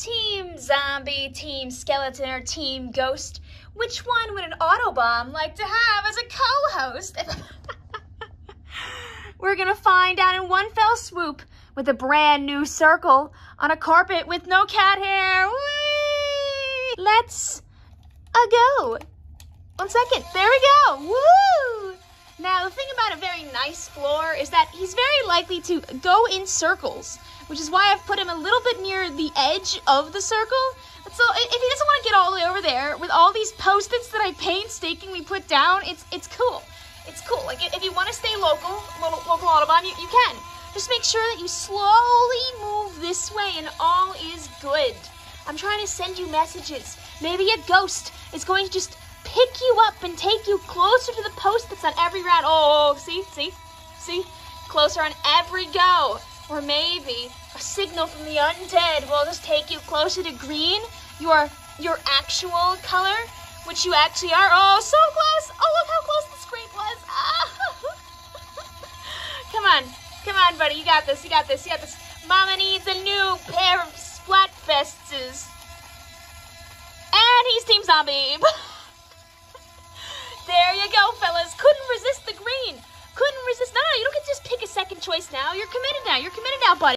Team Zombie, Team Skeleton, or Team Ghost? Which one would an Autobomb like to have as a co-host? We're gonna find out in one fell swoop with a brand new circle on a carpet with no cat hair. Whee! Let's a go. One second. There we go. Woo! Now, the thing about a very nice floor is that he's very likely to go in circles, which is why I've put him a little bit near the edge of the circle. So if he doesn't want to get all the way over there with all these post-its that I painstakingly put down, it's it's cool. It's cool. Like if you want to stay local, local, local Autobomb, you, you can. Just make sure that you slowly move this way and all is good. I'm trying to send you messages. Maybe a ghost is going to just pick you up and take you closer to the post that's on every round. Oh, oh, oh, see, see, see? Closer on every go. Or maybe a signal from the undead will just take you closer to green, your your actual color, which you actually are. Oh, so close. Oh, look how close the scrape was. Come on. Come on, buddy. You got this. You got this. You got this. Mama needs a new pair of Splatfests. And he's Team Zombie. You go, fellas. Couldn't resist the green. Couldn't resist. No, no, you don't get to just pick a second choice now. You're committed now. You're committed now, buddy.